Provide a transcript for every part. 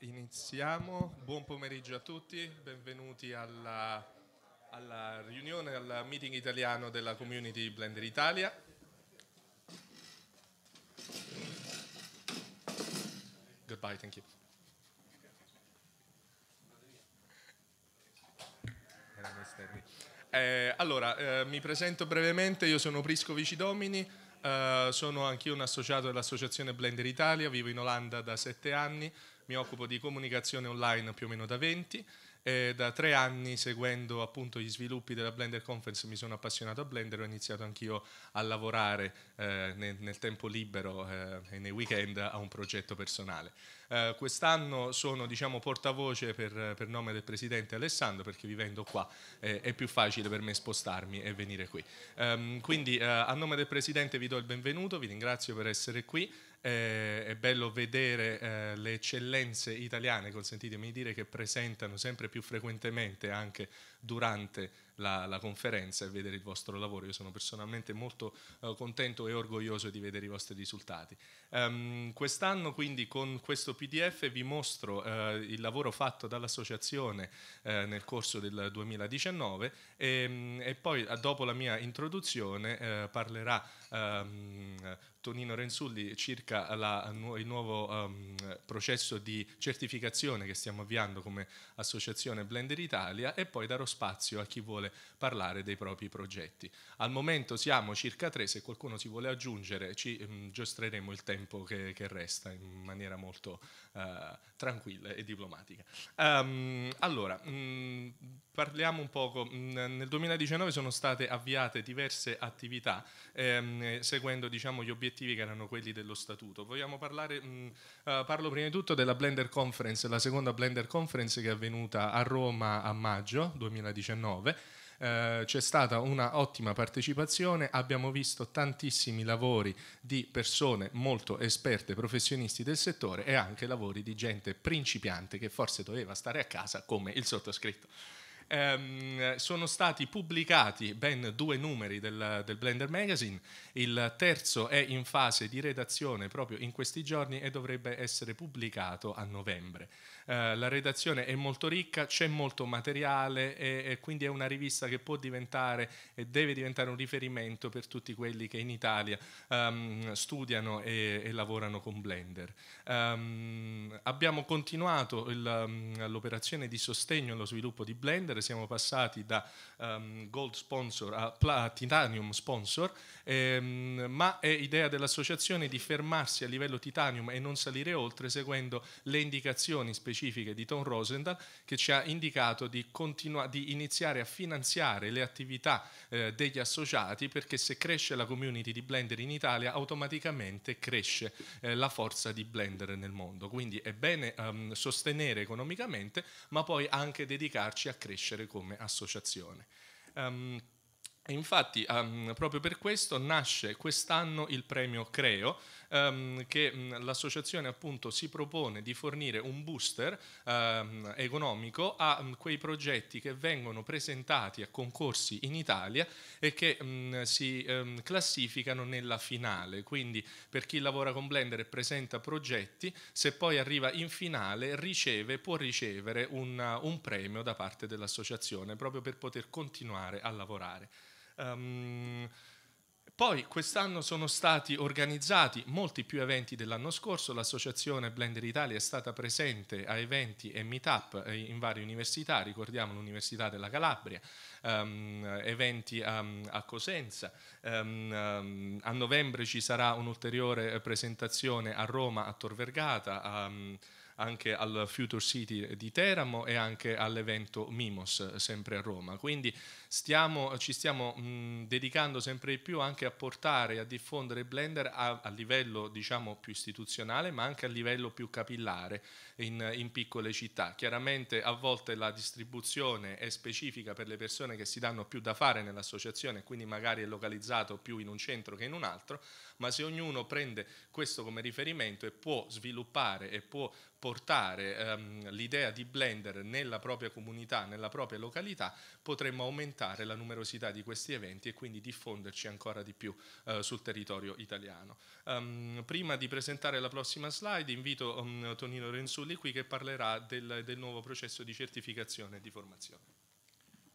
iniziamo. Buon pomeriggio a tutti, benvenuti alla, alla riunione, al meeting italiano della Community Blender Italia. Goodbye, thank you. Eh, allora, eh, mi presento brevemente, io sono Prisco Vicidomini, eh, sono anch'io un associato dell'Associazione Blender Italia, vivo in Olanda da sette anni, mi occupo di comunicazione online più o meno da 20 e da tre anni seguendo appunto gli sviluppi della Blender Conference mi sono appassionato a Blender e ho iniziato anch'io a lavorare eh, nel, nel, tempo libero eh, e nei weekend a un progetto personale. Eh, quest'anno sono diciamo, portavoce per, per, nome del presidente Alessandro perché vivendo qua eh, è più facile per me spostarmi e venire qui. Um, quindi eh, a nome del presidente vi do il benvenuto, vi ringrazio per essere qui. Eh, è bello vedere eh, le eccellenze italiane, consentitemi di dire, che presentano sempre più frequentemente anche durante la, la, conferenza e vedere il vostro lavoro. Io sono personalmente molto uh, contento e orgoglioso di vedere i vostri risultati. Um, quest'anno quindi con questo PDF vi mostro uh, il lavoro fatto dall'associazione uh, nel corso del 2019 e, um, e poi dopo la mia introduzione parlerà um, Tonino Rensulli circa la, il nuovo um, processo di certificazione che stiamo avviando come associazione Blender Italia e poi darò spazio a chi vuole parlare dei propri progetti. Al momento siamo circa tre, se qualcuno si vuole aggiungere ci um, giostreremo il tempo che, che, resta in maniera molto uh, tranquilla e diplomatica. Um, allora, mh, parliamo un poco, nel 2019 sono state avviate diverse attività ehm, seguendo diciamo, gli obiettivi che erano quelli dello statuto. Vogliamo parlare, mh, uh, parlo prima di tutto della Blender Conference, la seconda Blender Conference che è avvenuta a Roma a maggio 2019. Uh, c'è stata una ottima partecipazione, abbiamo visto tantissimi lavori di persone molto esperte, professionisti del settore e anche lavori di gente principiante che forse doveva stare a casa come il sottoscritto ehm, sono stati pubblicati ben due numeri del, del, Blender Magazine, il terzo è in fase di redazione proprio in questi giorni e dovrebbe essere pubblicato a novembre. Eh, la redazione è molto ricca, c'è molto materiale e, e, quindi è una rivista che può diventare e deve diventare un riferimento per tutti quelli che in Italia um, studiano e, e, lavorano con Blender. Um, abbiamo continuato um, l'operazione di sostegno allo sviluppo di Blender, siamo passati da Gold sponsor a Titanium sponsor, ehm, ma è idea dell'associazione di fermarsi a livello Titanium e non salire oltre seguendo le indicazioni specifiche di Tom Rosenthal che ci ha indicato di, di iniziare a finanziare le attività eh, degli associati perché se cresce la community di Blender in Italia automaticamente cresce eh, la forza di Blender nel mondo. Quindi è bene um, sostenere economicamente ma poi anche dedicarci a crescere come associazione. Um, infatti, um, proprio per questo nasce quest'anno il premio Creo, um, che um, l'associazione appunto si propone di fornire un booster um, economico a quei progetti che vengono presentati a concorsi in Italia e che si classificano nella finale. Quindi per chi lavora con Blender e presenta progetti, se poi arriva in finale riceve, può ricevere un, un premio da parte dell'associazione proprio per poter continuare a lavorare. Um, poi quest'anno sono stati organizzati molti più eventi dell'anno scorso, l'associazione Blender Italia è stata presente a eventi e meetup in varie università, ricordiamo l'Università della Calabria, um, eventi um, a Cosenza, um, a novembre ci sarà un'ulteriore presentazione a Roma, a Tor Vergata, anche al Future City di Teramo e anche all'evento Mimos, sempre a Roma. Quindi stiamo, ci stiamo mh, dedicando sempre di più anche a portare a diffondere Blender a, a, livello diciamo più istituzionale, ma anche a livello più capillare in, in piccole città. Chiaramente a volte la distribuzione è specifica per le persone che si danno più da fare nell'associazione, quindi magari è localizzato più in un centro che in un altro, ma se ognuno prende questo come riferimento e può sviluppare e può portare ehm, l'idea di Blender nella propria comunità, nella propria località, potremmo aumentare aumentare la numerosità di questi eventi e quindi diffonderci ancora di più eh, sul territorio italiano. Um, prima di presentare la prossima slide invito um, Tonino Renzulli qui che parlerà del, del nuovo processo di certificazione e di formazione.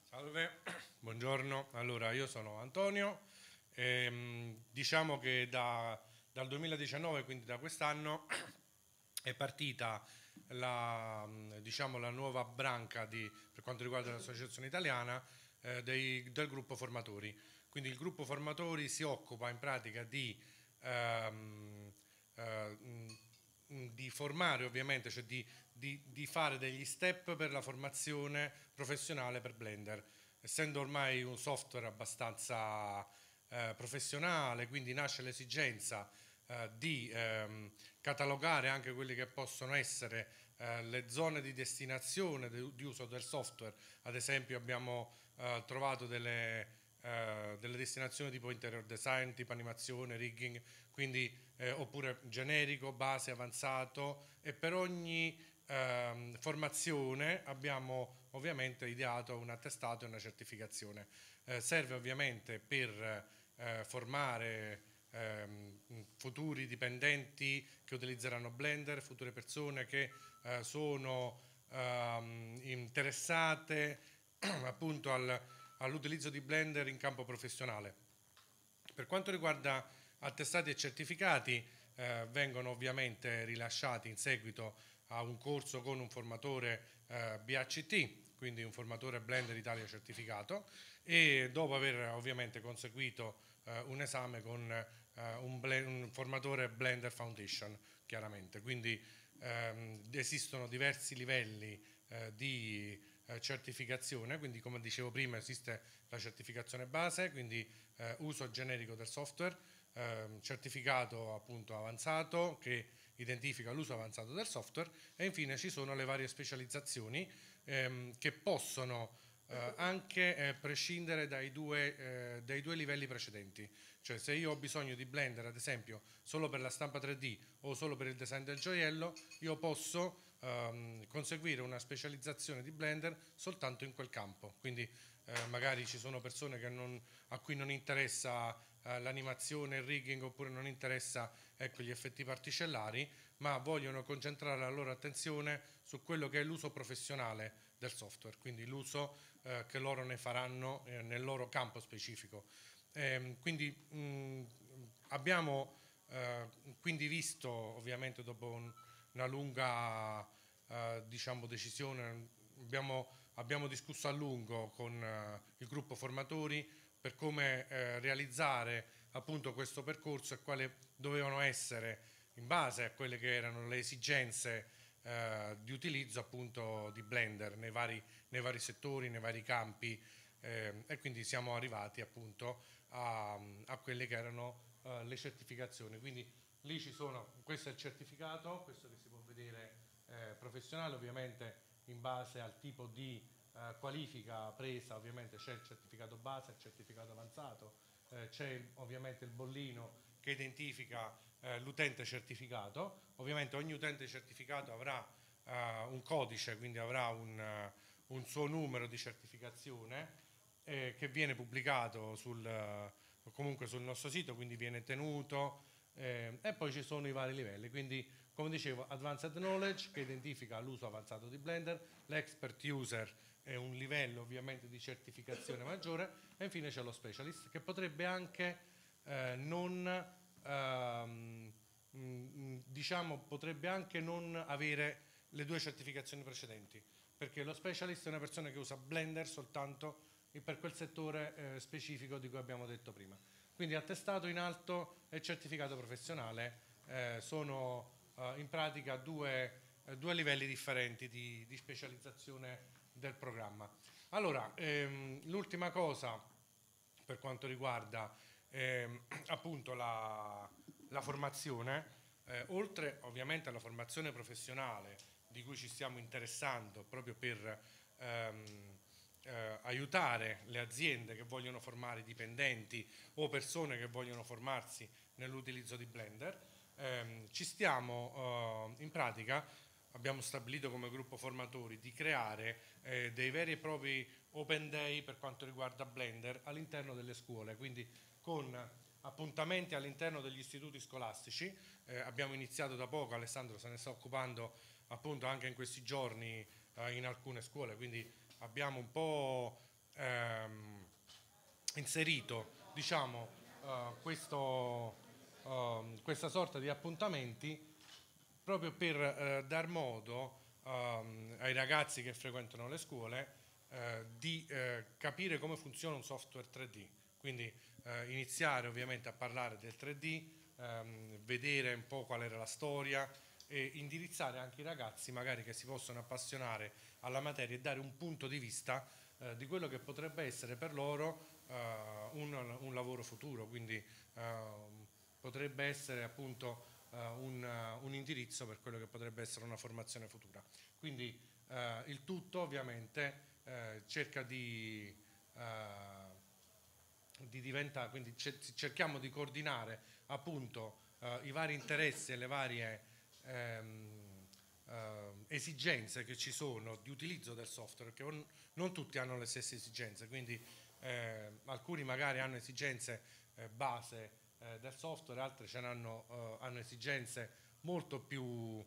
Salve, buongiorno. Allora, io sono Antonio. Ehm, diciamo che da, dal 2019, quindi da quest'anno, è partita la, diciamo, la nuova branca di, per quanto riguarda l'associazione italiana eh, dei, del gruppo formatori. Quindi il gruppo formatori si occupa in pratica di, ehm, eh, di formare ovviamente, cioè di, di, di, fare degli step per la formazione professionale per Blender. Essendo ormai un software abbastanza eh, professionale, quindi nasce l'esigenza eh, di ehm, catalogare anche quelle che possono essere eh, le zone di destinazione de, di uso del software. Ad esempio abbiamo eh, trovato delle, eh, delle, destinazioni tipo interior design, tipo animazione, rigging, quindi, eh, oppure generico, base, avanzato e per ogni ehm, formazione abbiamo ovviamente ideato un attestato e una certificazione. Eh, serve ovviamente per formare ehm, futuri dipendenti che utilizzeranno Blender, future persone che sono ehm, interessate appunto al, all'utilizzo di Blender in campo professionale. Per quanto riguarda attestati e certificati, eh, vengono ovviamente rilasciati in seguito a un corso con un formatore eh, BHT, quindi un formatore Blender Italia certificato, e dopo aver ovviamente conseguito eh, un esame con eh, un, un, formatore Blender Foundation, chiaramente. Quindi ehm, esistono diversi livelli eh, di eh, certificazione, quindi come dicevo prima esiste la certificazione base, quindi eh, uso generico del software, ehm, certificato appunto avanzato che identifica l'uso avanzato del software e infine ci sono le varie specializzazioni ehm, che possono eh, anche eh, prescindere dai due, eh, dai due, livelli precedenti. Cioè se io ho bisogno di Blender, ad esempio, solo per la stampa 3D o solo per il design del gioiello, io posso ehm, conseguire una specializzazione di Blender soltanto in quel campo. Quindi eh, magari ci sono persone non, a cui non interessa eh, l'animazione, il rigging oppure non interessa ecco, gli effetti particellari, ma vogliono concentrare la loro attenzione su quello che è l'uso professionale del software, quindi l'uso eh, che loro ne faranno eh, nel loro campo specifico. Eh, quindi mh, abbiamo eh, quindi visto ovviamente dopo un, una lunga eh, diciamo, decisione, abbiamo, abbiamo, discusso a lungo con eh, il gruppo formatori per come realizzare appunto questo percorso e quali dovevano essere in base a quelle che erano le esigenze eh, di utilizzo appunto di Blender nei vari, nei vari settori, nei vari campi eh, e quindi siamo arrivati appunto a, a quelle che erano eh, le certificazioni. Quindi lì ci sono, questo è il certificato, questo che vedere eh, professionale ovviamente in base al tipo di eh, qualifica presa, ovviamente c'è il certificato base, il certificato avanzato, eh, c'è ovviamente il bollino che identifica eh, l'utente certificato. Ovviamente ogni utente certificato avrà eh, un codice, quindi avrà un, un, suo numero di certificazione eh, che viene pubblicato sul, comunque sul nostro sito, quindi viene tenuto e poi ci sono i vari livelli. Quindi come dicevo, Advanced Knowledge che identifica l'uso avanzato di Blender, l'expert user è un livello ovviamente di certificazione maggiore e infine c'è lo specialist che potrebbe anche eh, non ehm, mm, diciamo, potrebbe anche non avere le due certificazioni precedenti, perché lo specialist è una persona che usa Blender soltanto per quel settore eh, specifico di cui abbiamo detto prima. Quindi attestato in alto e certificato professionale eh, sono eh, in pratica due, eh, due, livelli differenti di, di, specializzazione del programma. Allora, ehm, l'ultima cosa per quanto riguarda eh, appunto la, la formazione, eh, oltre ovviamente alla formazione professionale di cui ci stiamo interessando proprio per ehm, eh, aiutare le aziende che vogliono formare dipendenti o persone che vogliono formarsi nell'utilizzo di Blender, ehm, ci stiamo eh, in pratica abbiamo stabilito come gruppo formatori di creare eh, dei veri e propri open day per quanto riguarda Blender all'interno delle scuole, quindi con appuntamenti all'interno degli istituti scolastici. Eh, abbiamo iniziato da poco, Alessandro se ne sta occupando appunto anche in questi giorni eh, in alcune scuole, quindi abbiamo un po' ehm, inserito diciamo, eh, questo, ehm, questa sorta di appuntamenti proprio per eh, dar modo ehm, ai ragazzi che frequentano le scuole eh, di eh, capire come funziona un software 3D. Quindi eh, iniziare ovviamente a parlare del 3D, ehm, vedere un po' qual era la storia e indirizzare anche i ragazzi magari che si possono appassionare alla materia e dare un punto di vista eh, di quello che potrebbe essere per loro eh, un, un, lavoro futuro, quindi ehm, potrebbe essere appunto eh, un, un, indirizzo per quello che potrebbe essere una formazione futura. Quindi eh, il tutto ovviamente cerca di di diventare, quindi cerchiamo di coordinare appunto eh, i vari interessi e le varie ehm, eh, esigenze che ci sono di utilizzo del software, perché non tutti hanno le stesse esigenze, quindi eh, alcuni magari hanno esigenze eh, base eh, del software, altri hanno, eh, hanno, esigenze molto più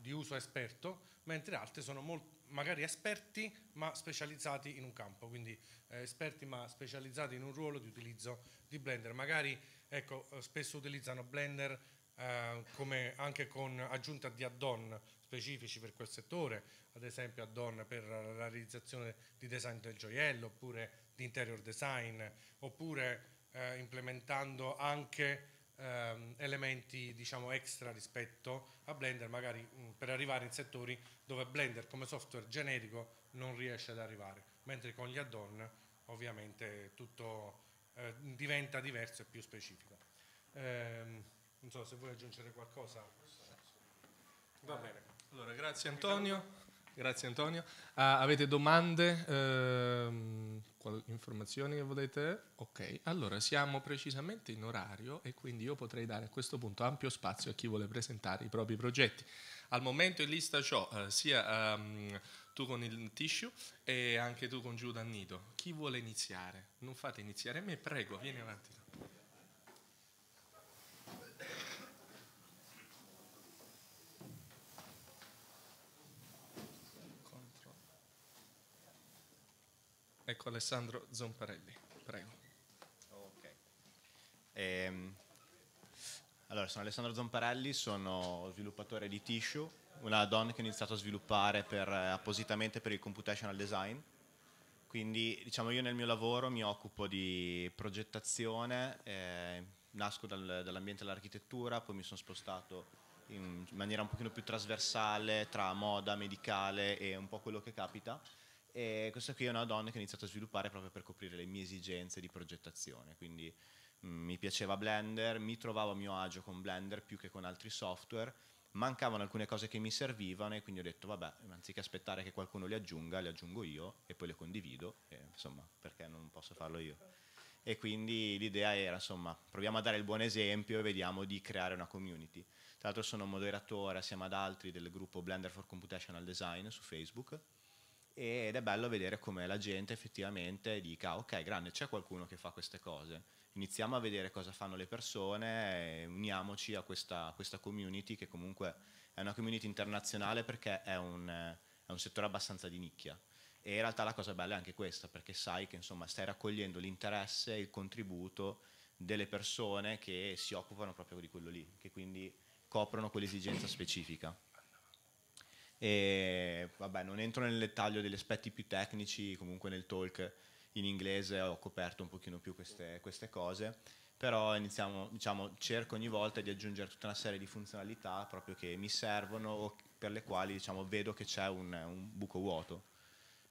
di uso esperto, mentre altri sono molto magari esperti ma specializzati in un campo, quindi eh, esperti ma specializzati in un ruolo di utilizzo di Blender. Magari ecco, eh, spesso utilizzano Blender eh, come anche con aggiunta di add-on specifici per quel settore, ad esempio add-on per la realizzazione di design del gioiello oppure di interior design, oppure eh, implementando anche ehm, elementi diciamo extra rispetto a Blender, magari mh, per arrivare in settori dove Blender come software generico non riesce ad arrivare, mentre con gli add-on ovviamente tutto eh, diventa diverso e più specifico. Eh, non so se vuoi aggiungere qualcosa. Va bene. Allora, grazie Antonio. Grazie Antonio. Uh, avete domande, uh, informazioni che volete? Ok, allora siamo precisamente in orario e quindi io potrei dare a questo punto ampio spazio a chi vuole presentare i propri progetti. Al momento in lista ho uh, sia um, tu con il tissue e anche tu con Giù Dannito. Chi vuole iniziare? Non fate iniziare me, prego, vieni avanti. Ecco Alessandro Zomparelli, prego. Okay. Ehm, allora, sono Alessandro Zomparelli, sono sviluppatore di Tissue, una add-on che ho iniziato a sviluppare per, appositamente per il computational design. Quindi, diciamo, io nel mio lavoro mi occupo di progettazione, eh, nasco dal, dall'ambiente dell'architettura, poi mi sono spostato in maniera un pochino più trasversale tra moda, medicale e un po' quello che capita e questa qui è una donna che ho iniziato a sviluppare proprio per coprire le mie esigenze di progettazione. Quindi mh, mm, mi piaceva Blender, mi trovavo a mio agio con Blender più che con altri software, mancavano alcune cose che mi servivano e quindi ho detto vabbè, anziché aspettare che qualcuno le aggiunga, le aggiungo io e poi le condivido, e, insomma, perché non posso farlo io. E quindi l'idea era, insomma, proviamo a dare il buon esempio e vediamo di creare una community. Tra l'altro sono moderatore assieme ad altri del gruppo Blender for Computational Design su Facebook ed è bello vedere come la gente effettivamente dica ok grande c'è qualcuno che fa queste cose. Iniziamo a vedere cosa fanno le persone e uniamoci a questa, questa community che comunque è una community internazionale perché è un, è un, settore abbastanza di nicchia. E in realtà la cosa bella è anche questa perché sai che insomma stai raccogliendo l'interesse e il contributo delle persone che si occupano proprio di quello lì che quindi coprono quell'esigenza specifica e vabbè, non entro nel dettaglio degli aspetti più tecnici, comunque nel talk in inglese ho coperto un pochino più queste, queste cose, però iniziamo, diciamo, cerco ogni volta di aggiungere tutta una serie di funzionalità proprio che mi servono o per le quali diciamo, vedo che c'è un, un buco vuoto.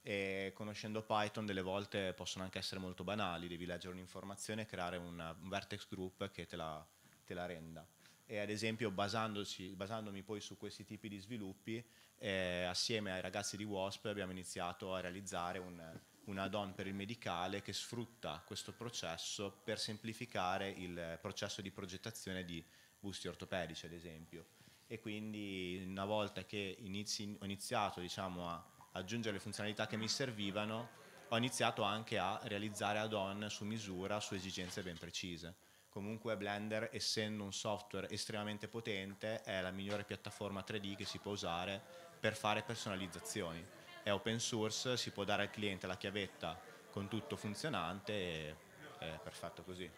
E conoscendo Python delle volte possono anche essere molto banali, devi leggere un'informazione e creare una, un vertex group che te la, te la renda. E ad esempio basandomi poi su questi tipi di sviluppi eh, assieme ai ragazzi di WASP abbiamo iniziato a realizzare un, un add-on per il medicale che sfrutta questo processo per semplificare il processo di progettazione di busti ortopedici, ad esempio. e quindi una volta che inizi, ho iniziato diciamo, a aggiungere le funzionalità che mi servivano, ho iniziato anche a realizzare add-on su misura, su esigenze ben precise. Comunque Blender, essendo un software estremamente potente, è la migliore piattaforma 3D che si può usare per fare personalizzazioni. È open source, si può dare al cliente la chiavetta con tutto funzionante e è perfetto così.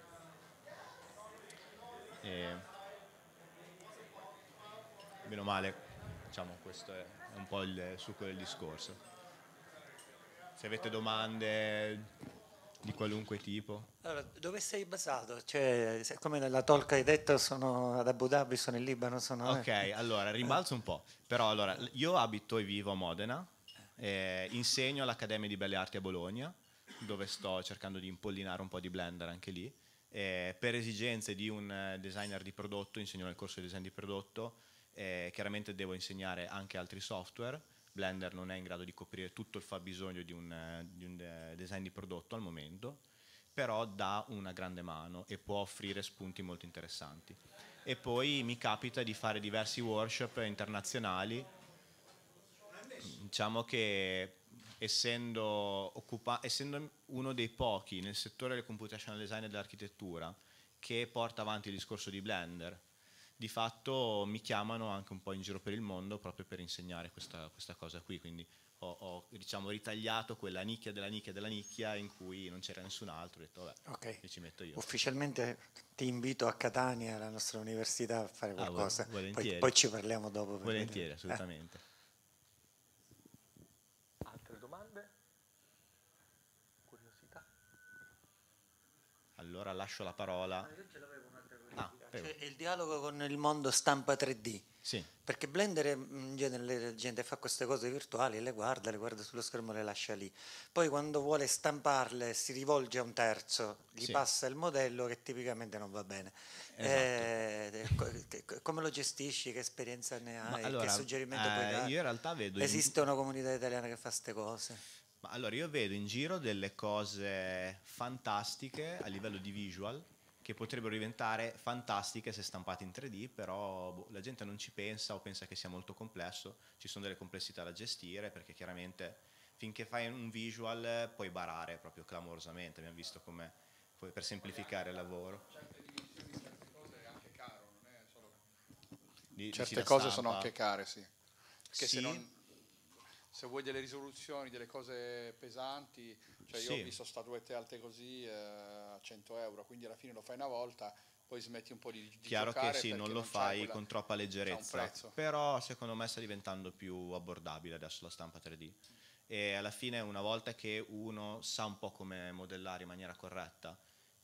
E, meno male, diciamo, questo è un po' il succo del discorso se avete domande di qualunque tipo. Allora, dove sei basato? Cioè, come nella talk hai detto, sono ad Abu Dhabi, sono in Libano, sono... Ok, eh. allora, rimbalzo un po'. Però, allora, io abito e vivo a Modena, eh, insegno all'Accademia di Belle Arti a Bologna, dove sto cercando di impollinare un po' di Blender anche lì. Eh, per esigenze di un designer di prodotto, insegno nel corso di design di prodotto, chiaramente devo insegnare anche altri software, Blender non è in grado di coprire tutto il fabbisogno di un, di un eh, design di prodotto al momento, però dà una grande mano e può offrire spunti molto interessanti. E poi mi capita di fare diversi workshop internazionali. Diciamo che essendo, essendo uno dei pochi nel settore del computational design e dell'architettura che porta avanti il discorso di Blender, di fatto mi chiamano anche un po' in giro per il mondo proprio per insegnare questa, questa cosa qui, quindi ho, ho diciamo, ritagliato quella nicchia della nicchia della nicchia in cui non c'era nessun altro, ho detto vabbè, okay. ci metto io. Ufficialmente ti invito a Catania, alla nostra università, a fare qualcosa, ah, poi, poi, ci parliamo dopo. Volentieri, vedere. assolutamente. Eh. Altre domande? Curiosità? Allora lascio la parola. Ah, cioè, il dialogo con il mondo stampa 3D. Sì. Perché Blender in genere la gente fa queste cose virtuali, le guarda, le guarda sullo schermo e le lascia lì. Poi quando vuole stamparle si rivolge a un terzo, gli sì. passa il modello che tipicamente non va bene. Esatto. Eh, come lo gestisci? Che esperienza ne hai? Allora, che suggerimento eh, puoi dare? Io in realtà vedo... Esiste in... una comunità italiana che fa queste cose? Ma allora io vedo in giro delle cose fantastiche a livello di visual che potrebbero diventare fantastiche se stampate in 3D, però boh, la gente non ci pensa o pensa che sia molto complesso, ci sono delle complessità da gestire perché chiaramente finché fai un visual puoi barare proprio clamorosamente, abbiamo visto come per semplificare il lavoro. Certe cose sono anche care, sì. Perché sì. se non se vuoi delle risoluzioni, delle cose pesanti, cioè io sì. ho visto statuette alte così eh, a 100 euro, quindi alla fine lo fai una volta, poi smetti un po' di, di Chiaro che sì, non lo fai quella, con troppa leggerezza, però secondo me sta diventando più abbordabile adesso la stampa 3D. E alla fine una volta che uno sa un po' come modellare in maniera corretta,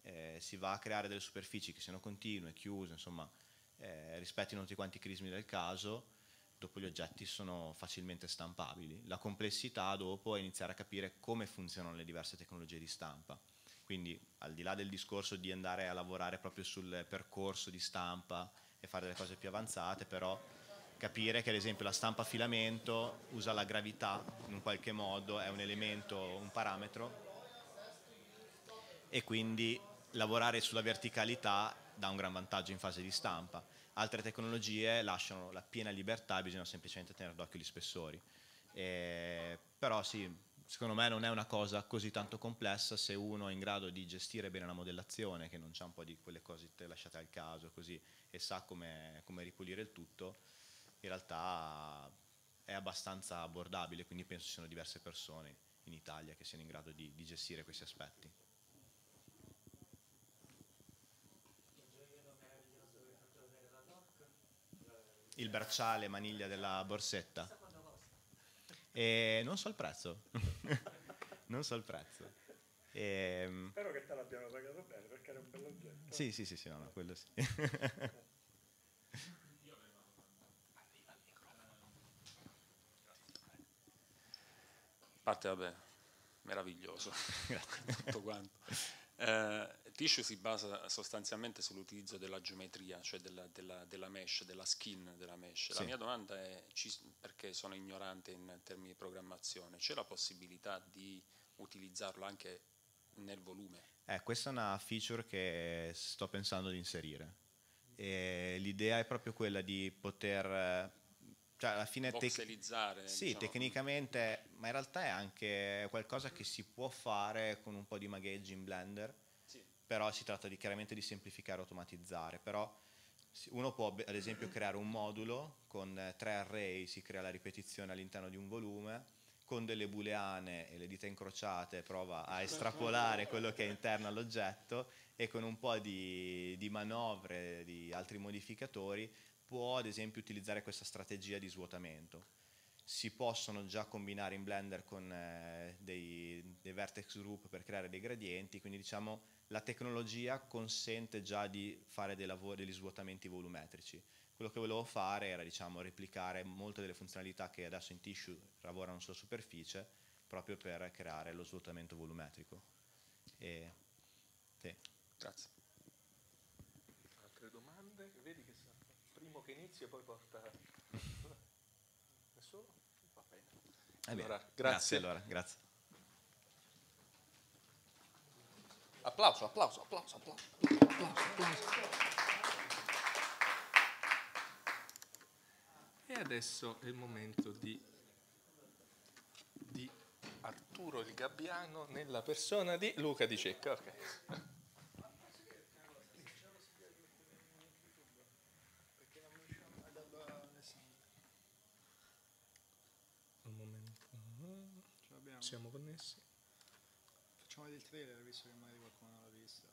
eh, si va a creare delle superfici che siano continue, chiuse, insomma, eh, rispettino tutti quanti i crismi del caso, dopo gli oggetti sono facilmente stampabili. La complessità dopo è iniziare a capire come funzionano le diverse tecnologie di stampa. Quindi al di là del discorso di andare a lavorare proprio sul percorso di stampa e fare delle cose più avanzate, però capire che ad esempio la stampa a filamento usa la gravità in un qualche modo, è un elemento, un parametro e quindi lavorare sulla verticalità dà un gran vantaggio in fase di stampa altre tecnologie lasciano la piena libertà bisogna semplicemente tenere d'occhio gli spessori. E, però sì, secondo me non è una cosa così tanto complessa se uno è in grado di gestire bene la modellazione, che non c'è un po' di quelle cose lasciate al caso così, e sa come, come ripulire il tutto, in realtà è abbastanza abbordabile, quindi penso ci siano diverse persone in Italia che siano in grado di, di gestire questi aspetti. Il bracciale maniglia della borsetta. E non so il prezzo. non so il prezzo. E, ehm, Spero che te l'abbiano pagato bene perché era un bello oggetto. Sì, sì, sì, sì no, no, quello sì. parte, vabbè, meraviglioso. Tutto quanto. Eh, Tissue si basa sostanzialmente sull'utilizzo della geometria, cioè della, della, della mesh, della skin della mesh. Sì. La mia domanda è, perché sono ignorante in termini di programmazione, c'è la possibilità di utilizzarlo anche nel volume? Eh, questa è una feature che sto pensando di inserire. E l'idea è proprio quella di poter cioè alla fine voxelizzare. Sì, diciamo. tecnicamente, ma in realtà è anche qualcosa che si può fare con un po' di magheggi in Blender, sì. però si tratta di, chiaramente di semplificare e automatizzare, però uno può ad esempio creare un modulo con tre array, si crea la ripetizione all'interno di un volume, con delle booleane e le dita incrociate prova a estrapolare quello che è interno all'oggetto e con un po' di, di manovre, di altri modificatori può ad esempio utilizzare questa strategia di svuotamento. Si possono già combinare in Blender con eh, dei, dei, vertex group per creare dei gradienti, quindi diciamo la tecnologia consente già di fare dei lavori, degli svuotamenti volumetrici. Quello che volevo fare era diciamo, replicare molte delle funzionalità che adesso in Tissue lavorano sulla superficie proprio per creare lo svuotamento volumetrico. E, sì. Grazie. Altre domande? Vedi che primo che inizia poi porta... Nessuno? Va bene. Allora, grazie. grazie. Allora, grazie. Applauso, applauso, applauso, applauso, applauso, applauso. E adesso è il momento di, di Arturo il Gabbiano nella persona di Luca Di Cecca. Okay. Connessi. Facciamo del trailer visto che magari qualcuno non l'ha visto.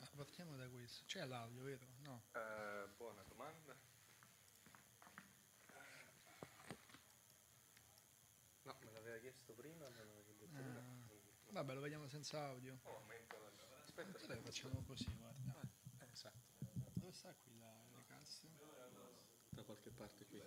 Ah, partiamo da questo. C'è l'audio, vero? No. Uh, buona domanda. Chiesto prima, me l'avete detto ah, Vabbè, lo vediamo senza audio. Oh, aspetta, aspetta. Allora facciamo così, guarda. Ah, esatto. Dove sta qui la, le casse? Da qualche parte qui.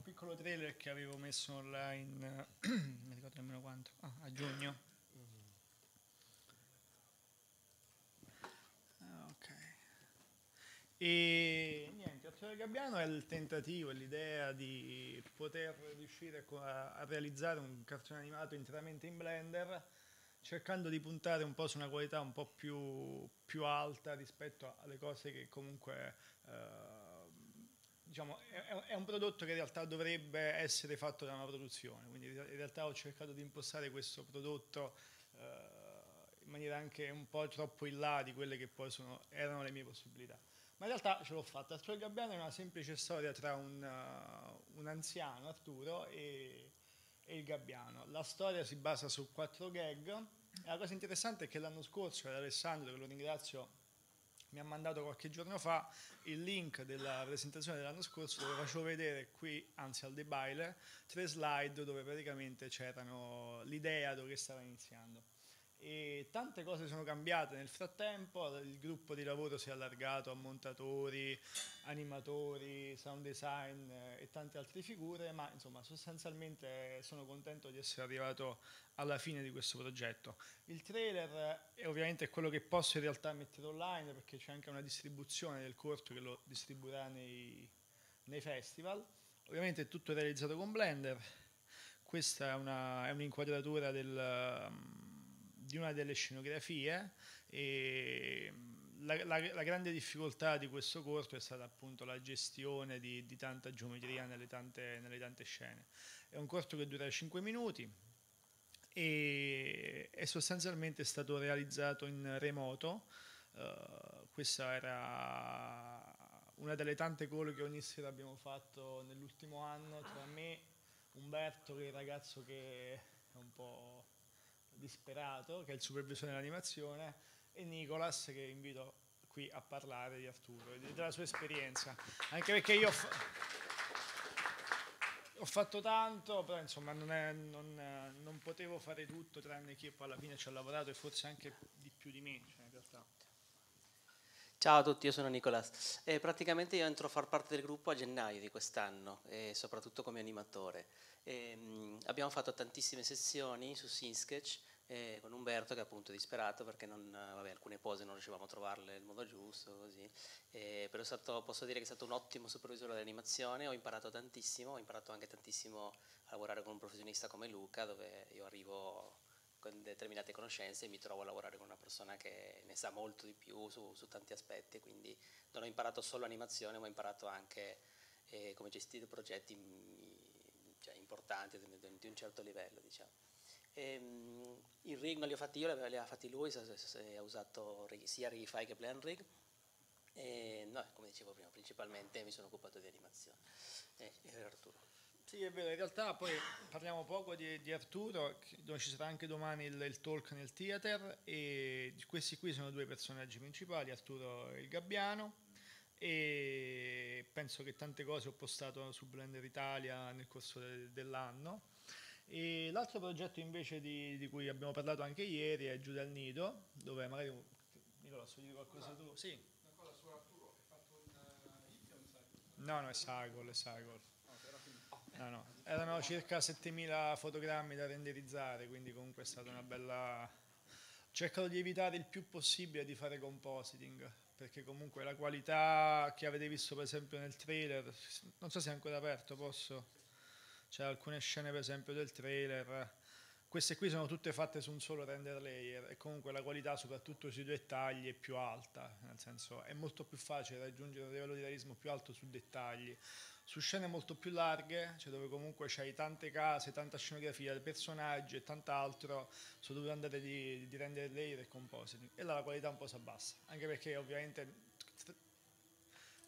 Piccolo trailer che avevo messo online, non mi ricordo nemmeno quanto, ah, a giugno. Ah, ok. E niente, Azione Gabbiano è il tentativo, l'idea di poter riuscire a, a realizzare un cartone animato interamente in Blender cercando di puntare un po' su una qualità un po' più, più alta rispetto alle cose che comunque eh, diciamo, è, è, un prodotto che in realtà dovrebbe essere fatto da una produzione, quindi in realtà ho cercato di impostare questo prodotto eh, in maniera anche un po' troppo in là di quelle che poi sono, erano le mie possibilità. Ma in realtà ce l'ho fatta. Astro Gabbiano è una semplice storia tra un, uh, un anziano, Arturo, e, e, il Gabbiano. La storia si basa su quattro gag. La cosa interessante è che l'anno scorso, ad Alessandro, che lo ringrazio mi ha mandato qualche giorno fa il link della presentazione dell'anno scorso dove facevo vedere qui, anzi al debailer, tre slide dove praticamente c'erano l'idea dove stava iniziando e tante cose sono cambiate nel frattempo, il gruppo di lavoro si è allargato a montatori, animatori, sound design eh, e tante altre figure, ma insomma sostanzialmente sono contento di essere arrivato alla fine di questo progetto. Il trailer è ovviamente quello che posso in realtà mettere online perché c'è anche una distribuzione del corto che lo distribuirà nei, nei festival, ovviamente è tutto realizzato con Blender, questa è, un'inquadratura del di una delle scenografie e la, la, la, grande difficoltà di questo corto è stata appunto la gestione di, di tanta geometria nelle tante, nelle tante, scene. È un corto che dura 5 minuti e è sostanzialmente stato realizzato in remoto. Uh, questa era una delle tante call che ogni sera abbiamo fatto nell'ultimo anno tra me, Umberto che è il ragazzo che è un po' Disperato, che è il supervisore dell'animazione, e Nicolas, che invito qui a parlare di Arturo e della sua esperienza. Anche perché io ho, fa- ho fatto tanto, però insomma non, è, non, non, potevo fare tutto, tranne chi poi alla fine ci ha lavorato e forse anche di più di me. Cioè in realtà. Ciao a tutti, io sono Nicolas. Eh, praticamente io entro a far parte del gruppo a gennaio di quest'anno, e soprattutto come animatore. E, mh, abbiamo fatto tantissime sessioni su SceneSketch eh, con Umberto che è appunto disperato perché non, vabbè, alcune pose non riuscivamo a trovarle nel modo giusto, così. Eh, però stato, posso dire che è stato un ottimo supervisore dell'animazione, ho imparato tantissimo, ho imparato anche tantissimo a lavorare con un professionista come Luca, dove io arrivo con determinate conoscenze e mi trovo a lavorare con una persona che ne sa molto di più su, su tanti aspetti, quindi non ho imparato solo animazione, ma ho imparato anche eh, come gestire progetti mm, cioè, importanti di un certo livello. Diciamo. E, um, I rig non li ho fatti io, li ha fatti lui, ha usato sia Rigify che Plan Rig. E, no, come dicevo prima, principalmente mi sono occupato di animazione. E, e Arturo. Sì, è vero, in realtà poi parliamo poco di, di Arturo, dove ci sarà anche domani il, il, talk nel theater e questi qui sono due personaggi principali, Arturo e il Gabbiano e penso che tante cose ho postato su Blender Italia nel corso de, dell'anno. E l'altro progetto invece di, di, cui abbiamo parlato anche ieri è Giù dal Nido, dove magari Nicola, so dire qualcosa tu? Sì. Una cosa su Arturo, hai fatto un uh, No, no, è Sagol, è Sagol. No, no. Erano circa 7000 fotogrammi da renderizzare, quindi comunque è stata una bella... Ho cercato di evitare il più possibile di fare compositing, perché comunque la qualità che avete visto per esempio nel trailer, non so se è ancora aperto, posso? C'è alcune scene per esempio del trailer, queste qui sono tutte fatte su un solo render layer e comunque la qualità soprattutto sui dettagli è più alta, nel senso è molto più facile raggiungere un livello di realismo più alto su dettagli. Su scene molto più larghe, cioè dove comunque c'hai tante case, tanta scenografia, personaggi e tant'altro, sono dovuto andare di, di rendere layer e compositing e là la qualità un po' si abbassa, anche perché ovviamente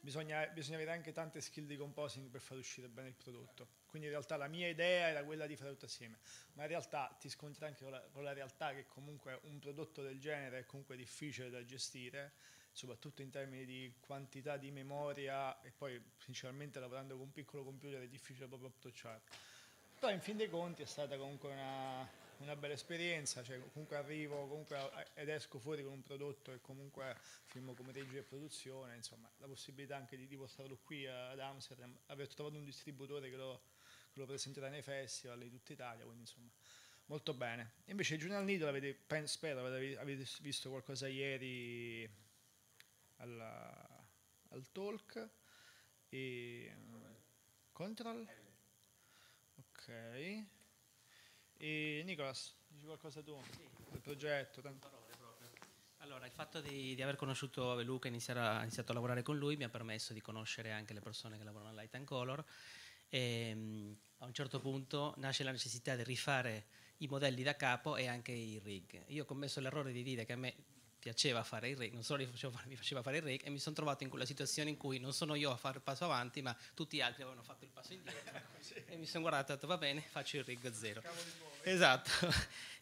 bisogna, bisogna, avere anche tante skill di compositing per far uscire bene il prodotto. Quindi in realtà la mia idea era quella di fare tutto assieme, ma in realtà ti scontri anche con la, con la realtà che comunque un prodotto del genere è comunque difficile da gestire soprattutto in termini di quantità di memoria e poi principalmente lavorando con un piccolo computer è difficile proprio approcciare. Però in fin dei conti è stata comunque una, una bella esperienza, cioè comunque arrivo comunque ed esco fuori con un prodotto e comunque firmo come regia e produzione, insomma la possibilità anche di, di portarlo qui ad Amsterdam, aver trovato un distributore che lo, che lo presenterà nei festival di tutta Italia, quindi insomma molto bene. Invece il Journal Nido l'avete, spero avete visto qualcosa ieri alla, al talk e control ok e Nicolas dici qualcosa tu sì. del progetto allora, il fatto di, di, aver conosciuto Luca e iniziare iniziato a lavorare con lui mi ha permesso di conoscere anche le persone che lavorano a Light and Color e um, a un certo punto nasce la necessità di rifare i modelli da capo e anche i rig. Io ho commesso l'errore di dire che a me piaceva fare il rake, non solo mi faceva, mi faceva fare il rake e mi sono trovato in quella situazione in cui non sono io a fare il passo avanti ma tutti gli altri avevano fatto il passo indietro. Sì. e mi sono guardato e ho detto va bene faccio il rig zero esatto.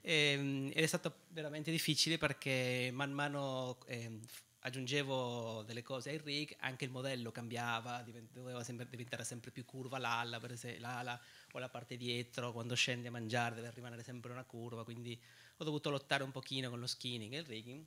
E, ehm, ed è stato veramente difficile perché man mano eh, aggiungevo delle cose ai rig anche il modello cambiava doveva sempre, diventare sempre più curva l'ala, per esempio, l'ala o la parte dietro quando scendi a mangiare deve rimanere sempre una curva quindi ho dovuto lottare un pochino con lo skinning e il rigging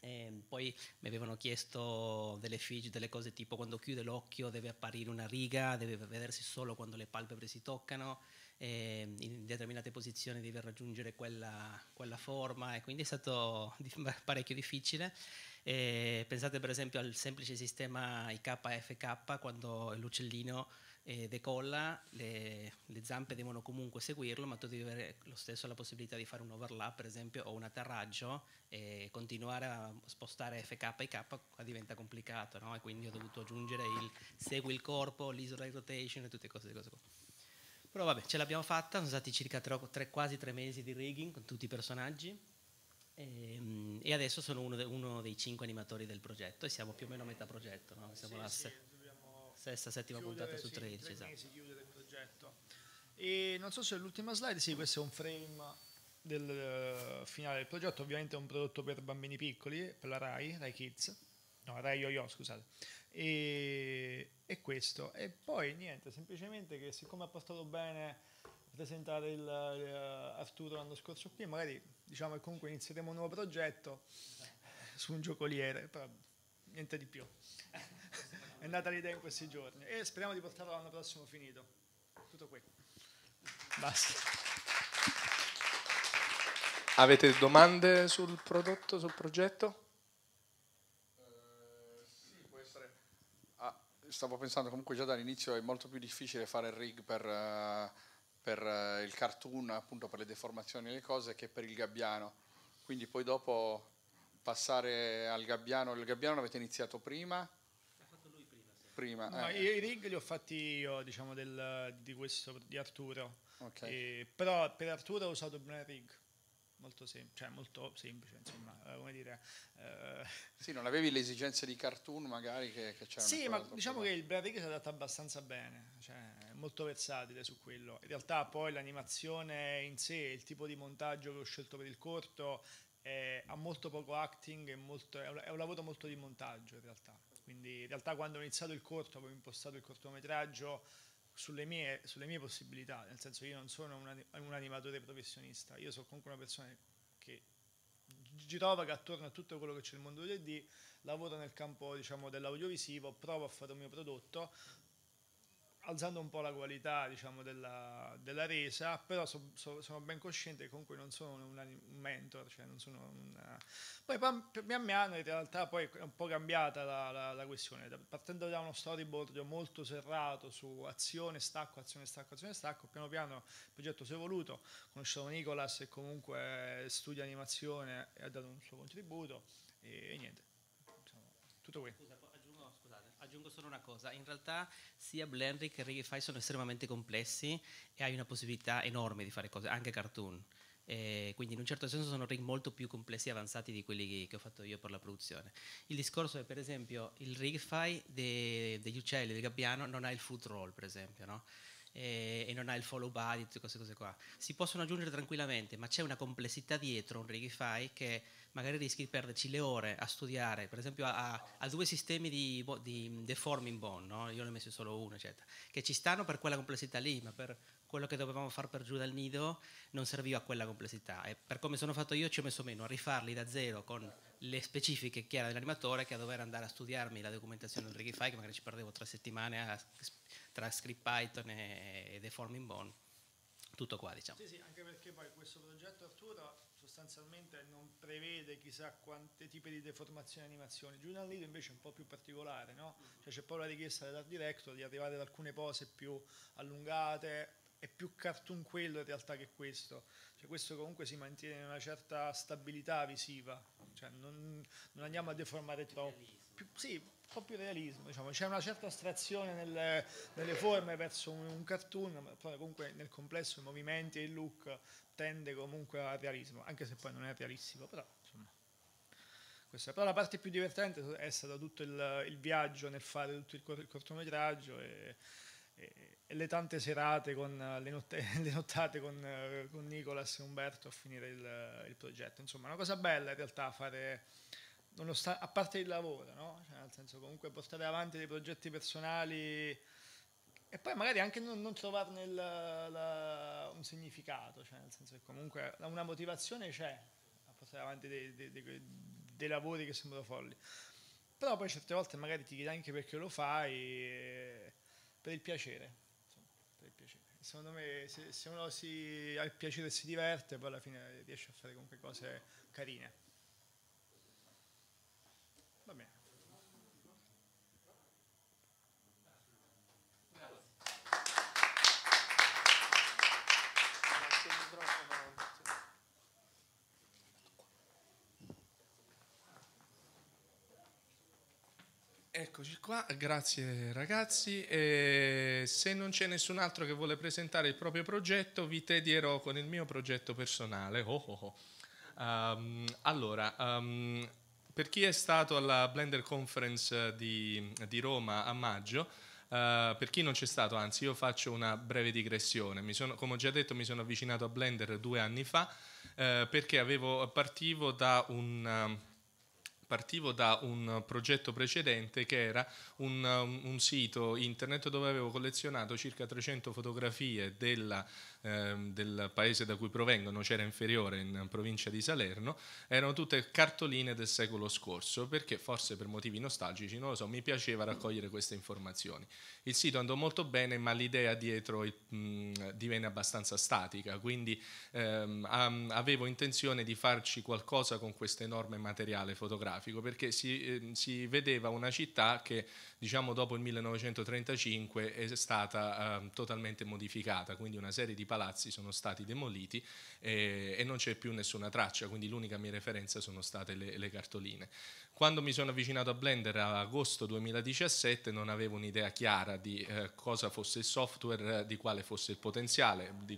e poi mi avevano chiesto delle figge, delle cose tipo quando chiude l'occhio deve apparire una riga, deve vedersi solo quando le palpebre si toccano, in determinate posizioni deve raggiungere quella, quella, forma e quindi è stato parecchio difficile. E pensate per esempio al semplice sistema IKFK quando l'uccellino eh, decolla, le, le, zampe devono comunque seguirlo, ma tu devi avere lo stesso la possibilità di fare un overlap, per esempio, o un atterraggio e continuare a spostare FK e K qua diventa complicato, no? E quindi ho dovuto aggiungere il segui il corpo, l'isola rotation e tutte queste cose qua. Però vabbè, ce l'abbiamo fatta, sono stati circa tre, tre, quasi tre mesi di rigging con tutti i personaggi. E, ehm, e adesso sono uno, de, uno, dei cinque animatori del progetto e siamo più o meno a metà progetto, no? siamo sì sesta, settima puntata su 13. Sì, esatto. chiudere il progetto. E non so se è l'ultima slide, sì, questo è un frame del uh, finale del progetto, ovviamente è un prodotto per bambini piccoli, per la RAI, RAI Kids, no, RAI Yo-Yo, scusate, e, e questo. E poi niente, semplicemente che siccome ha portato bene presentare il, uh, Arturo l'anno scorso qui, magari diciamo che comunque inizieremo un nuovo progetto su un giocoliere, però niente di più. È nata l'idea in questi giorni e speriamo di portarlo l'anno prossimo finito. Tutto qui. Basta. Avete domande sul prodotto, sul progetto? Ah, stavo pensando comunque già dall'inizio è molto più difficile fare il rig per, uh, per uh, il cartoon, appunto per le deformazioni e le cose, che per il gabbiano. Quindi poi dopo passare al gabbiano, il gabbiano l'avete iniziato prima? Prima. No, eh. I rig li ho fatti io, diciamo, del, di questo, di Arturo. Okay. E, però per Arturo ho usato Blend Rig molto, sem- cioè molto semplice, insomma, eh, come dire. Eh. Sì, non avevi le esigenze di cartoon magari che, che c'erano? Sì, ma diciamo che il Brad si adatta abbastanza bene, cioè è molto versatile su quello. In realtà poi l'animazione in sé, il tipo di montaggio che ho scelto per il corto è, ha molto poco acting, è, molto, è, un, è un lavoro molto di montaggio in realtà. Quindi in realtà quando ho iniziato il corto avevo impostato il cortometraggio sulle mie, sulle mie, possibilità, nel senso io non sono un, un, animatore professionista, io sono comunque una persona che girovaga attorno a tutto quello che c'è nel mondo 2D, lavoro nel campo diciamo, dell'audiovisivo, provo a fare un mio prodotto, alzando un po' la qualità diciamo, della, della, resa, però so, so, sono ben cosciente che comunque non sono un, mentor, cioè non sono un... poi pian piano in realtà poi è un po' cambiata la, la, la questione, partendo da uno storyboard molto serrato su azione, stacco, azione, stacco, azione, stacco, piano piano il progetto si è evoluto, conoscevo Nicolas che comunque studia animazione e ha dato un suo contributo e, e niente, tutto qui. Aggiungo solo una cosa, in realtà sia Blender che Rigify sono estremamente complessi e hai una possibilità enorme di fare cose, anche cartoon. Eh, quindi in un certo senso sono rig molto più complessi e avanzati di quelli che ho fatto io per la produzione. Il discorso è per esempio il Rigify de, degli uccelli del gabbiano non ha il fruit roll per esempio, no? e, e, non ha il follow body, tutte queste cose qua. Si possono aggiungere tranquillamente, ma c'è una complessità dietro un Rigify che magari rischi di perderci le ore a studiare, per esempio ha, ha due sistemi di, di deforming bone, no? io ne ho messo solo uno, eccetera, che ci stanno per quella complessità lì, ma per quello che dovevamo fare per giù dal nido non serviva a quella complessità e per come sono fatto io ci ho messo meno a rifarli da zero con le specifiche chiare dell'animatore che a dover andare a studiarmi la documentazione del Rigify che magari ci perdevo tre settimane a, tra script Python e, e deforming bone tutto qua diciamo. Sì sì, anche perché poi questo progetto Arturo sostanzialmente non prevede chissà quante tipi di deformazioni e animazioni. Giù dal nido invece è un po' più particolare, no? Cioè c'è poi la richiesta dell'art director di arrivare ad alcune pose più allungate, è più cartoon quello in realtà che questo. Cioè questo comunque si mantiene una certa stabilità visiva, cioè non, non andiamo a deformare troppo. Più, sì, un po' più realismo, diciamo. c'è una certa astrazione nelle, nelle forme verso un, un, cartoon, ma poi comunque nel complesso i movimenti e il look tende comunque al realismo, anche se poi non è realissimo, però insomma. Questa. Però la parte più divertente è stato tutto il, il viaggio nel fare tutto il, il cortometraggio e, e, le tante serate con le, notte, le nottate con, con, Nicolas e Umberto a finire il, il, progetto. Insomma, una cosa bella in realtà fare, a parte il lavoro, no? cioè, nel senso comunque portare avanti dei progetti personali e poi magari anche non, non trovarne il, la, un significato, cioè nel senso che comunque una motivazione c'è a portare avanti dei, dei, dei, dei lavori che sembrano folli. Però poi certe volte magari ti chiedi anche perché lo fai eh, per il piacere. Insomma, per il piacere. Secondo me se, se uno si, ha il piacere e si diverte, poi alla fine riesce a fare comunque cose carine. Va bene. Eccoci qua, grazie ragazzi. E se non c'è nessun altro che vuole presentare il proprio progetto, vi tedierò con il mio progetto personale. Oh oh oh. Um, allora, um, per chi è stato alla Blender Conference di, di Roma a maggio, Uh, per chi non c'è stato, anzi io faccio una breve digressione. Sono, come ho già detto mi sono avvicinato a Blender due anni fa uh, perché avevo, partivo da un... Uh, partivo da un progetto precedente che era un, un, sito internet dove avevo collezionato circa 300 fotografie della Ehm, del paese da cui provengono, c'era inferiore in provincia di Salerno, erano tutte cartoline del secolo scorso, perché forse per motivi nostalgici, non lo so, mi piaceva raccogliere queste informazioni. Il sito andò molto bene, ma l'idea dietro mh, divenne abbastanza statica, quindi ehm, avevo intenzione di farci qualcosa con questo enorme materiale fotografico, perché si, eh, si vedeva una città che diciamo dopo il 1935 è stata eh, totalmente modificata, quindi una serie di palazzi sono stati demoliti e, e non c'è più nessuna traccia, quindi l'unica mia referenza sono state le, le cartoline. Quando mi sono avvicinato a Blender a agosto 2017 non avevo un'idea chiara di eh, cosa fosse il software, di quale fosse il potenziale, di,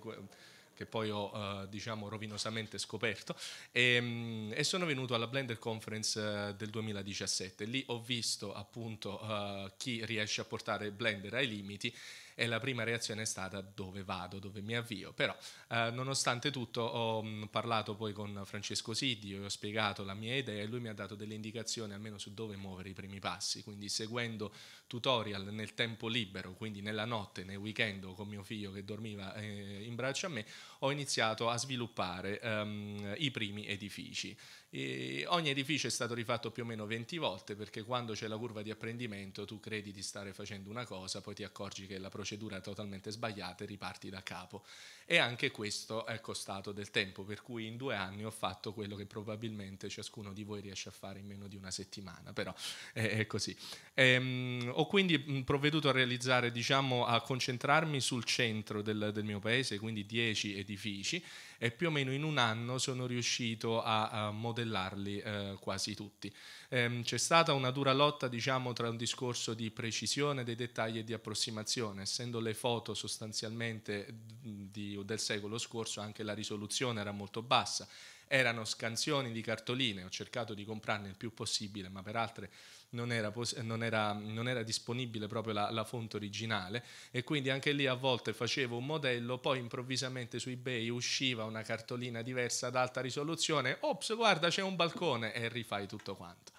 che poi ho eh, diciamo rovinosamente scoperto. E, mm, e, sono venuto alla Blender Conference eh, del 2017 lì ho visto appunto eh, chi riesce a portare Blender ai limiti e la prima reazione è stata dove vado, dove mi avvio. Però eh, nonostante tutto ho mh, parlato poi con Francesco Siddi, ho spiegato la mia idea e lui mi ha dato delle indicazioni almeno su dove muovere i primi passi, quindi seguendo tutorial nel tempo libero, quindi nella notte, nei weekend con mio figlio che dormiva eh, in braccio a me, ho iniziato a sviluppare um, i primi edifici. E ogni edificio è stato rifatto più o meno 20 volte perché quando c'è la curva di apprendimento tu credi di stare facendo una cosa, poi ti accorgi che la procedura è totalmente sbagliata e riparti da capo. E anche questo è costato del tempo, per cui in due anni ho fatto quello che probabilmente ciascuno di voi riesce a fare in meno di una settimana, però è, così. Ehm, ho quindi provveduto a realizzare, diciamo, a concentrarmi sul centro del, del mio paese, quindi 10 edifici, e più o meno in un anno sono riuscito a, a modellarli eh, quasi tutti. Ehm, c'è stata una dura lotta diciamo, tra un discorso di precisione dei dettagli e di approssimazione, essendo le foto sostanzialmente di, del secolo scorso anche la risoluzione era molto bassa erano scansioni di cartoline, ho cercato di comprarne il più possibile, ma per altre non era, non era, non era disponibile proprio la, la, fonte originale e quindi anche lì a volte facevo un modello, poi improvvisamente su eBay usciva una cartolina diversa ad alta risoluzione, ops guarda c'è un balcone e rifai tutto quanto.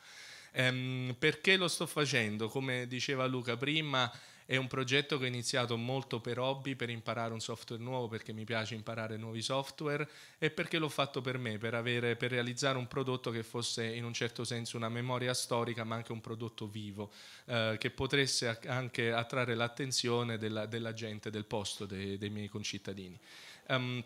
Ehm, perché lo sto facendo? Come diceva Luca prima, è un progetto che ho iniziato molto per hobby, per imparare un software nuovo, perché mi piace imparare nuovi software e perché l'ho fatto per me, per, avere, per realizzare un prodotto che fosse in un certo senso una memoria storica, ma anche un prodotto vivo, eh, che potesse anche attrarre l'attenzione della, della gente del posto, dei, dei miei concittadini. Um,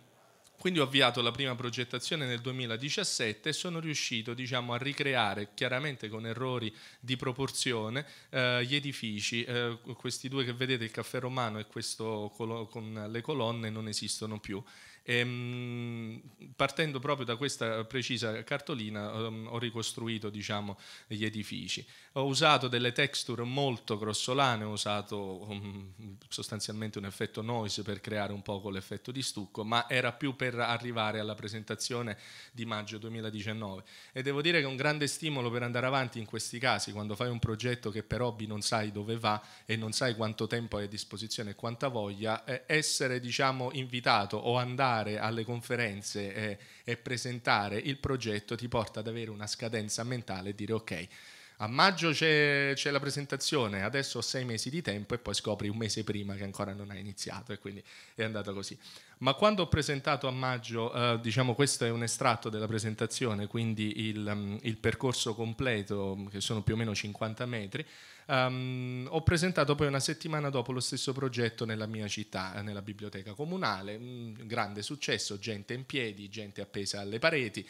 quindi ho avviato la prima progettazione nel 2017 e sono riuscito diciamo, a ricreare, chiaramente con errori di proporzione, eh, gli edifici. Eh, questi due che vedete, il caffè romano e questo con le colonne, non esistono più. E, ehm, partendo proprio da questa precisa cartolina um, ho ricostruito diciamo, gli edifici. Ho usato delle texture molto grossolane, ho usato um, sostanzialmente un effetto noise per creare un po' l'effetto di stucco, ma era più per arrivare alla presentazione di maggio 2019. E devo dire che un grande stimolo per andare avanti in questi casi, quando fai un progetto che per hobby non sai dove va e non sai quanto tempo hai a disposizione e quanta voglia, è essere diciamo, invitato o andare andare alle conferenze e, e presentare il progetto ti porta ad avere una scadenza mentale e dire ok, a maggio c'è, c'è, la presentazione, adesso ho sei mesi di tempo e poi scopri un mese prima che ancora non hai iniziato e quindi è andato così. Ma quando ho presentato a maggio, eh, diciamo questo è un estratto della presentazione, quindi il, um, il percorso completo, che sono più o meno 50 metri, um, ho presentato poi una settimana dopo lo stesso progetto nella mia città, nella biblioteca comunale, un grande successo, gente in piedi, gente appesa alle pareti.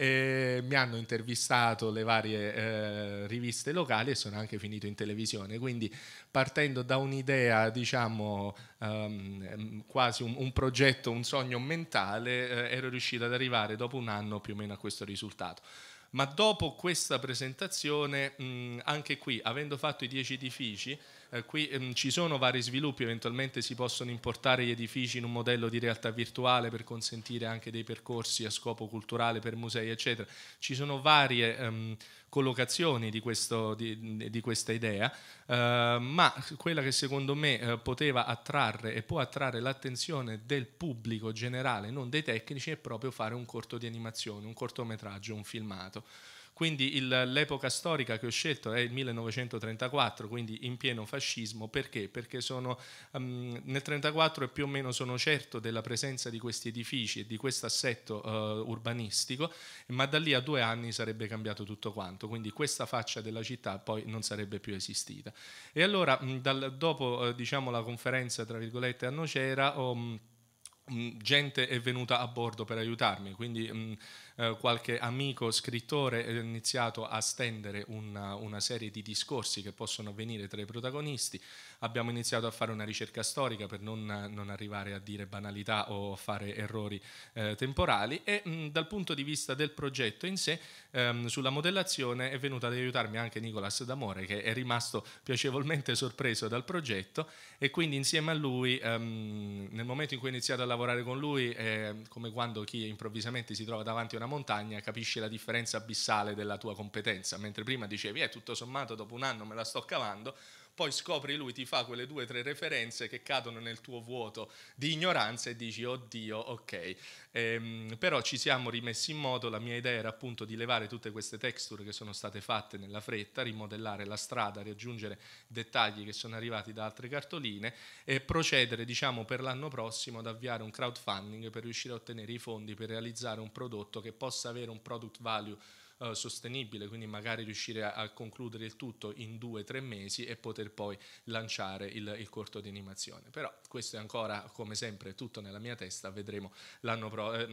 Eh, mi hanno intervistato le varie eh, riviste locali e sono anche finito in televisione, quindi partendo da un'idea, diciamo, um, quasi un, un, progetto, un sogno mentale, eh, ero riuscito ad arrivare dopo un anno più o meno a questo risultato. Ma dopo questa presentazione, mh, anche qui, avendo fatto i dieci edifici, Eh, qui ehm, ci sono vari sviluppi, eventualmente si possono importare gli edifici in un modello di realtà virtuale per consentire anche dei percorsi a scopo culturale per musei, eccetera. Ci sono varie ehm, collocazioni di, questo, di, di questa idea, eh, ma quella che secondo me eh, poteva attrarre e può attrarre l'attenzione del pubblico generale, non dei tecnici, è proprio fare un corto di animazione, un cortometraggio, un filmato. Quindi il, l'epoca storica che ho scelto è il 1934, quindi in pieno fascismo. Perché? Perché sono, um, nel 1934 e più o meno sono certo della presenza di questi edifici e di questo assetto uh, urbanistico, ma da lì a due anni sarebbe cambiato tutto quanto. Quindi questa faccia della città poi non sarebbe più esistita. E allora, mh, dal, dopo uh, diciamo, la conferenza, tra virgolette, a Nocera, ho... Mh, gente è venuta a bordo per aiutarmi, quindi mh, eh, qualche amico scrittore ha iniziato a stendere una, una, serie di discorsi che possono avvenire tra i protagonisti. Abbiamo iniziato a fare una ricerca storica per non, non arrivare a dire banalità o a fare errori eh, temporali e mh, dal punto di vista del progetto in sé, ehm, sulla modellazione è venuto ad aiutarmi anche Nicolas D'Amore che è rimasto piacevolmente sorpreso dal progetto e quindi insieme a lui, ehm, nel momento in cui ho iniziato a lavorare con lui, è come quando chi improvvisamente si trova davanti a una montagna capisci la differenza abissale della tua competenza, mentre prima dicevi, eh, tutto sommato dopo un anno me la sto cavando, poi scopri lui ti fa quelle due o tre referenze che cadono nel tuo vuoto di ignoranza e dici oddio ok. Ehm, però ci siamo rimessi in moto la mia idea era appunto di levare tutte queste texture che sono state fatte nella fretta rimodellare la strada riaggiungere dettagli che sono arrivati da altre cartoline e procedere diciamo per l'anno prossimo ad avviare un crowdfunding per riuscire a ottenere i fondi per realizzare un prodotto che possa avere un product value eh, sostenibile, quindi magari riuscire a, a, concludere il tutto in due o tre mesi e poter poi lanciare il, il, corto di animazione. Però questo è ancora, come sempre, tutto nella mia testa, vedremo l'anno pro, eh,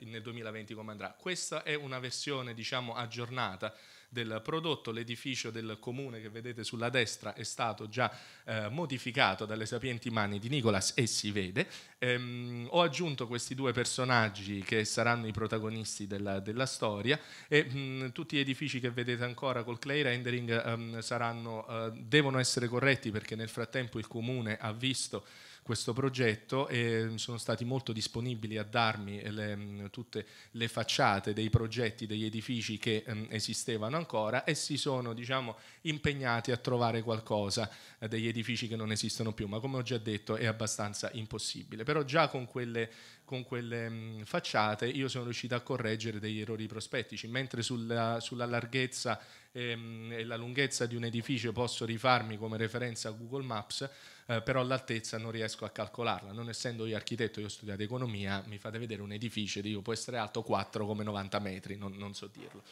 nel 2020 come andrà. Questa è una versione, diciamo, aggiornata del prodotto. L'edificio del comune che vedete sulla destra è stato già eh, modificato dalle sapienti mani di Nicolas e si vede. Ehm, ho aggiunto questi due personaggi che saranno i protagonisti della, della storia e mh, tutti gli edifici che vedete ancora col clay rendering ehm, saranno, eh, devono essere corretti perché nel frattempo il comune ha visto questo progetto e sono stati molto disponibili a darmi le, tutte le facciate dei progetti, degli edifici che um, esistevano ancora e si sono diciamo, impegnati a trovare qualcosa eh, degli edifici che non esistono più, ma come ho già detto è abbastanza impossibile. Però già con quelle con quelle mh, facciate io sono riuscito a correggere degli errori prospettici, mentre sulla, sulla larghezza ehm, e la lunghezza di un edificio posso rifarmi come referenza a Google Maps, eh, però l'altezza non riesco a calcolarla. Non essendo io architetto, io ho studiato economia, mi fate vedere un edificio, dico può essere alto 4 come 90 metri, non, non so dirlo.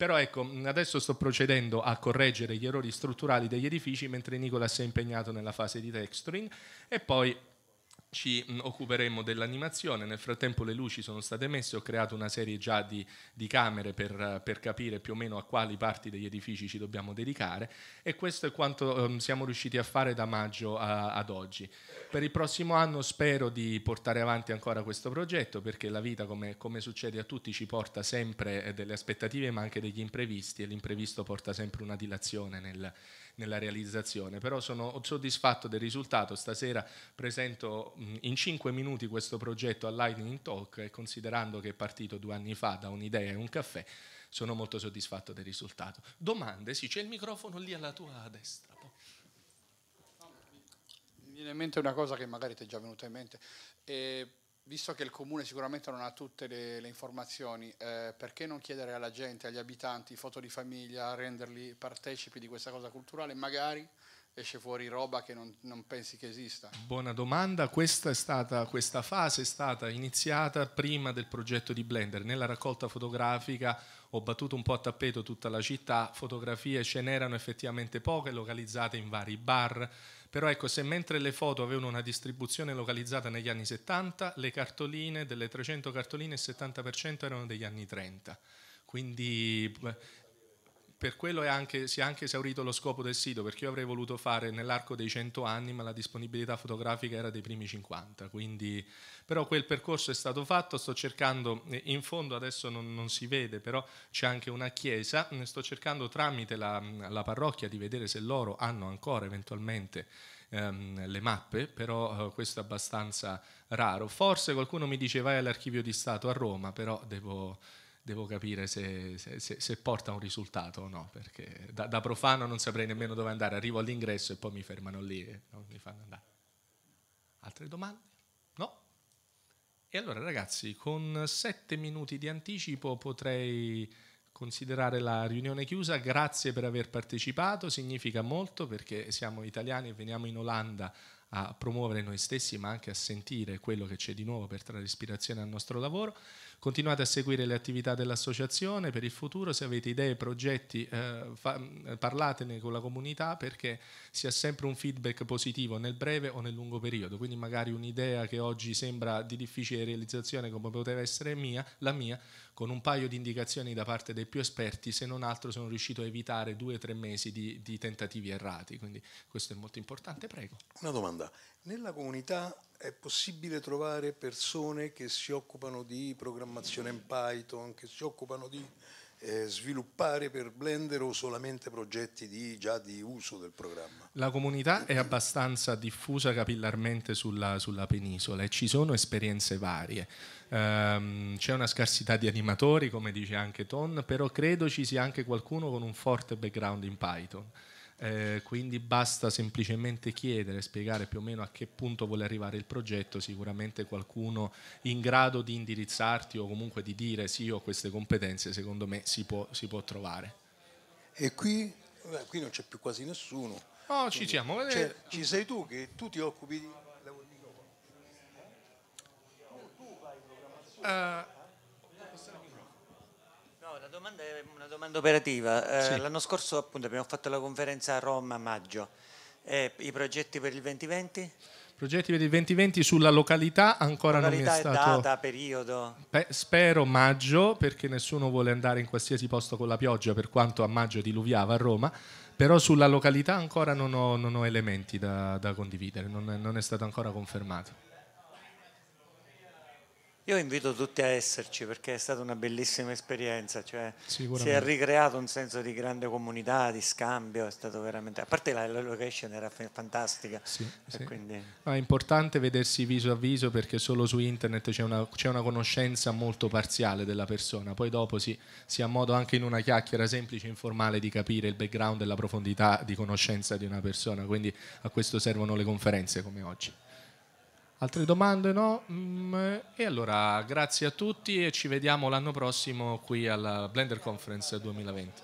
Però ecco, adesso sto procedendo a correggere gli errori strutturali degli edifici mentre Nicola si è impegnato nella fase di texturing e poi ci mm, occuperemo dell'animazione, nel frattempo le luci sono state messe, ho creato una serie già di, di camere per, per, capire più o meno a quali parti degli edifici ci dobbiamo dedicare e questo è quanto um, siamo riusciti a fare da maggio a, ad oggi. Per il prossimo anno spero di portare avanti ancora questo progetto perché la vita, come, come succede a tutti, ci porta sempre eh, delle aspettative ma anche degli imprevisti e l'imprevisto porta sempre una dilazione nel, nella realizzazione, però sono soddisfatto del risultato. Stasera presento in 5 minuti questo progetto a Lightning Talk e considerando che è partito due anni fa da un'idea e un caffè, sono molto soddisfatto del risultato. Domande? Sì, c'è il microfono lì alla tua destra. Mi viene in mente una cosa che magari ti è già venuta in mente. E visto che il comune sicuramente non ha tutte le, le informazioni, eh, perché non chiedere alla gente, agli abitanti, foto di famiglia, renderli partecipi di questa cosa culturale? Magari esce fuori roba che non, non, pensi che esista? Buona domanda, questa, stata, questa, fase è stata iniziata prima del progetto di Blender. Nella raccolta fotografica ho battuto un po' a tappeto tutta la città, fotografie ce n'erano effettivamente poche, localizzate in vari bar, però ecco, se mentre le foto avevano una distribuzione localizzata negli anni 70, le cartoline, delle 300 cartoline, il 70% erano degli anni 30. Quindi per quello anche, si è anche esaurito lo scopo del sito, perché io avrei voluto fare nell'arco dei 100 anni, ma la disponibilità fotografica era dei primi 50, quindi, però quel percorso è stato fatto, sto cercando, in fondo adesso non, non si vede, però c'è anche una chiesa, sto cercando tramite la, la parrocchia di vedere se loro hanno ancora eventualmente ehm, le mappe, però eh, questo è abbastanza raro. Forse qualcuno mi dice vai all'archivio di Stato a Roma, però devo devo capire se, se, se, porta un risultato o no, perché da, da, profano non saprei nemmeno dove andare, arrivo all'ingresso e poi mi fermano lì e non mi fanno andare. Altre domande? No? E allora ragazzi, con sette minuti di anticipo potrei considerare la riunione chiusa, grazie per aver partecipato, significa molto perché siamo italiani e veniamo in Olanda a promuovere noi stessi ma anche a sentire quello che c'è di nuovo per trarre ispirazione al nostro lavoro. Continuate a seguire le attività dell'associazione per il futuro, se avete idee, progetti, eh, fa, parlatene con la comunità perché si ha sempre un feedback positivo nel breve o nel lungo periodo, quindi magari un'idea che oggi sembra di difficile realizzazione come poteva essere mia, la mia, con un paio di indicazioni da parte dei più esperti, se non altro sono riuscito a evitare due o tre mesi di, di tentativi errati, quindi questo è molto importante, prego. Una domanda, nella comunità è possibile trovare persone che si occupano di programmazione in Python, che si occupano di eh, sviluppare per Blender o solamente progetti di, già di uso del programma? La comunità è abbastanza diffusa capillarmente sulla, sulla penisola e ci sono esperienze varie. Um, c'è una scarsità di animatori, come dice anche Ton, però credo ci sia anche qualcuno con un forte background in Python. Eh, quindi basta semplicemente chiedere, spiegare più o meno a che punto vuole arrivare il progetto, sicuramente qualcuno in grado di indirizzarti o comunque di dire sì ho queste competenze, secondo me si può, si può trovare. E qui, beh, qui non c'è più quasi nessuno. No, ci siamo. Cioè, ci sei tu che tu ti occupi di... Uh, domanda è una domanda operativa. Eh, sì. L'anno scorso appunto abbiamo fatto la conferenza a Roma a maggio. Eh, I progetti per il 2020? Progetti per il 2020 sulla località ancora località non è stato... data, periodo? Beh, spero maggio perché nessuno vuole andare in qualsiasi posto con la pioggia per quanto a maggio diluviava a Roma, però sulla località ancora non ho, non ho elementi da, da condividere, non è, non è stato ancora confermato. Io invito tutti a esserci perché è stata una bellissima esperienza, cioè si è ricreato un senso di grande comunità, di scambio, è stato veramente... A parte la, la location era fantastica. Sì, sì. Quindi... No, è importante vedersi viso a viso perché solo su internet c'è una, c'è una conoscenza molto parziale della persona, poi dopo si, si ha modo anche in una chiacchiera semplice e informale di capire il background e la profondità di conoscenza di una persona, quindi a questo servono le conferenze come oggi. Altre domande no? Mm, e allora grazie a tutti e ci vediamo l'anno prossimo qui alla Blender Conference 2020.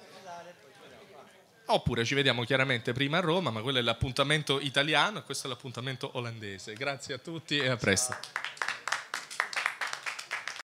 Oppure ci vediamo chiaramente prima a Roma, ma quello è l'appuntamento italiano e questo è l'appuntamento olandese. Grazie a tutti e a presto.